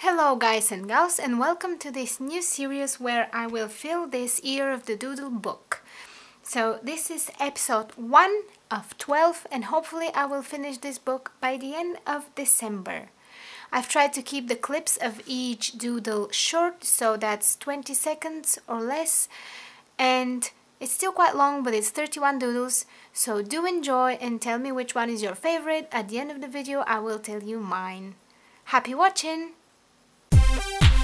Hello guys and gals and welcome to this new series where I will fill this year of the doodle book. So this is episode 1 of 12 and hopefully I will finish this book by the end of December. I've tried to keep the clips of each doodle short so that's 20 seconds or less and it's still quite long but it's 31 doodles so do enjoy and tell me which one is your favorite. At the end of the video I will tell you mine. Happy watching! For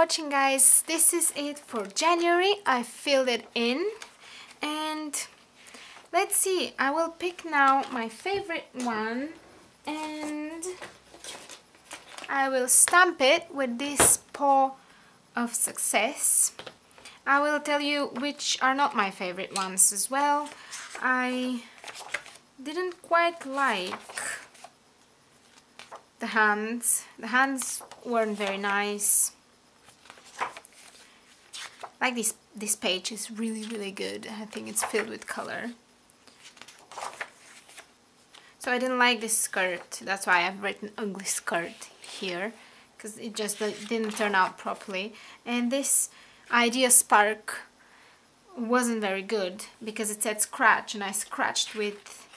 watching guys. This is it for January. I filled it in and let's see. I will pick now my favorite one and I will stamp it with this paw of success. I will tell you which are not my favorite ones as well. I didn't quite like the hands. The hands weren't very nice. Like this, this page is really, really good. I think it's filled with color. So I didn't like this skirt. That's why I've written ugly skirt here. Because it just didn't turn out properly. And this Idea Spark wasn't very good because it said scratch and I scratched with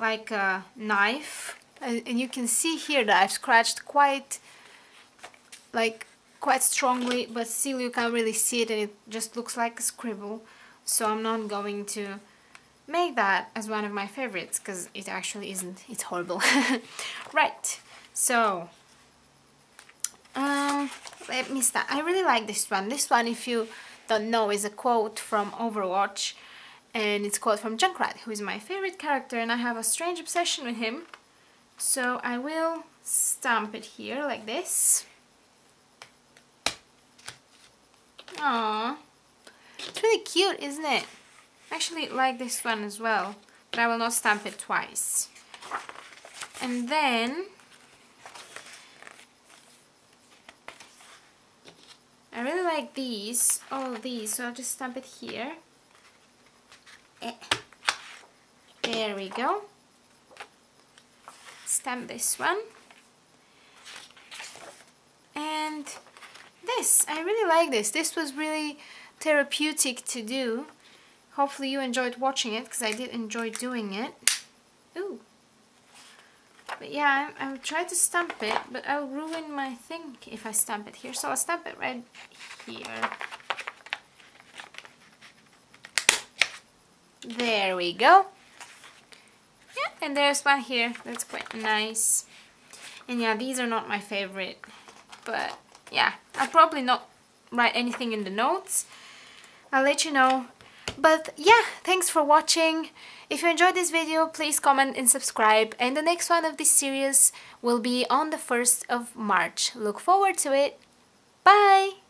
like a knife and you can see here that I've scratched quite like quite strongly but still you can't really see it and it just looks like a scribble. So I'm not going to make that as one of my favorites because it actually isn't. It's horrible. Right. So um, let me start. I really like this one. This one if you don't know is a quote from Overwatch and it's quote from Junkrat who is my favorite character and I have a strange obsession with him. So I will stamp it here like this. Aww. It's really cute, isn't it? Actually like this one as well, but I will not stamp it twice. And then I really like these, all these, so I'll just stamp it here. Eh. There we go stamp this one and this. I really like this. This was really therapeutic to do. Hopefully you enjoyed watching it because I did enjoy doing it. Ooh. But yeah I, I'll try to stamp it but I'll ruin my thing if I stamp it here. So I'll stamp it right here. There we go. Yeah, and there's one here. That's quite nice. And yeah these are not my favorite but yeah I'll probably not write anything in the notes. I'll let you know. But yeah thanks for watching. If you enjoyed this video please comment and subscribe. And the next one of this series will be on the 1st of March. Look forward to it. Bye